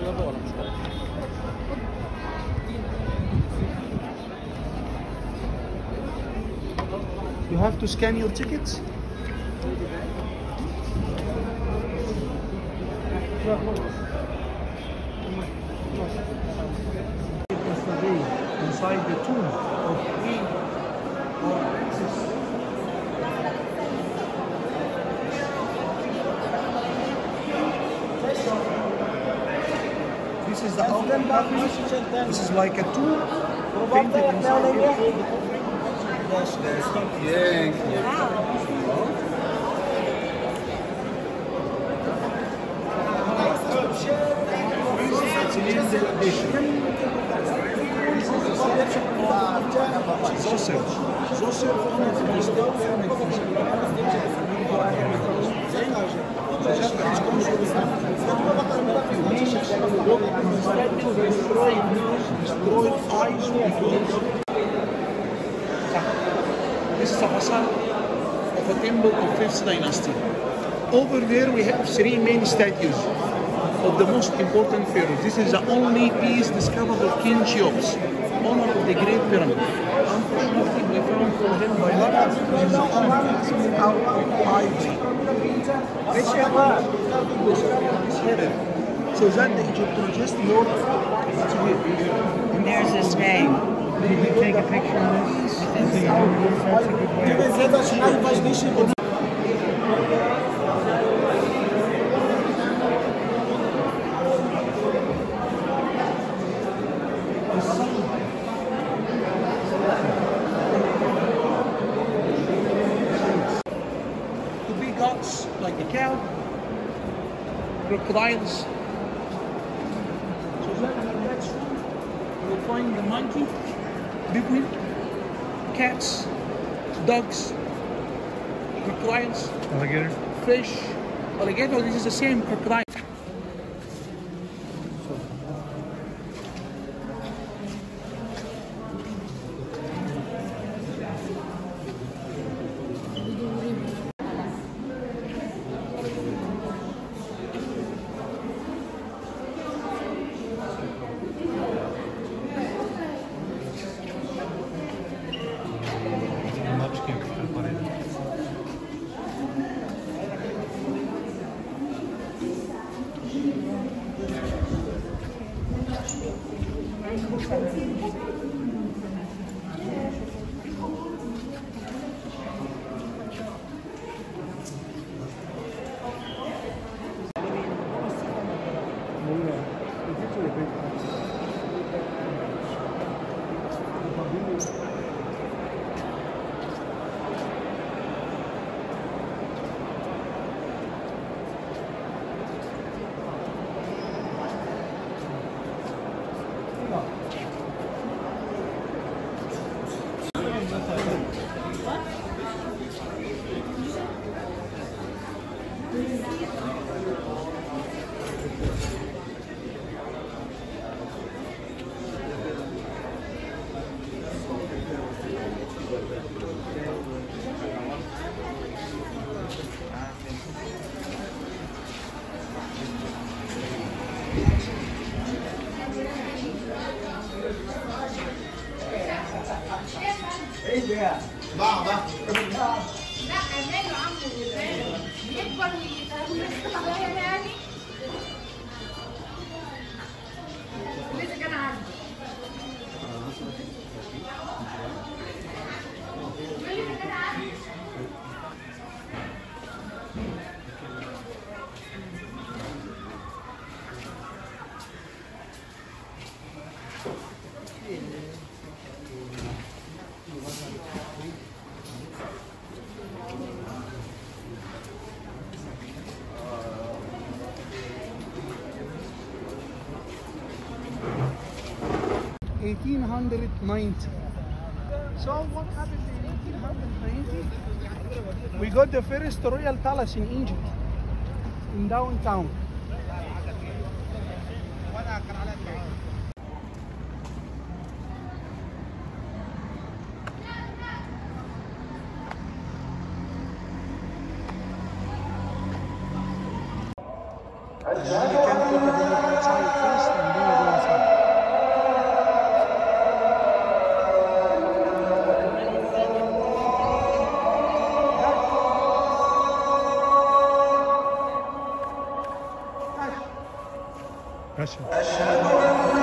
Onları da varmış. You have to scan your tickets. Inside the tomb This is the outer cover. This is like a tomb painted inside. Zoser. Zoser This is a facade of a temple of 5th dynasty. Over there we have three main statues of the most important pharaohs. This is the only piece discovered of King Cheops, owner of the Great Pyramid. Unfortunately, we found for him by luck this is of ivory. So is that the Egyptologist here. And there's his name. Did you take a picture of this? A good cow, crocodiles. So that in the next room, you'll find the monkey, penguin, cats, dogs, crocodiles, Alligator. fish, alligator. This is the same crocodile. لا ماله عمه وزانه يكبر ويسكت عليا يعني 1890. So what happened in 1890? We got the first royal palace in Egypt, in downtown. أشهد. أشهد أن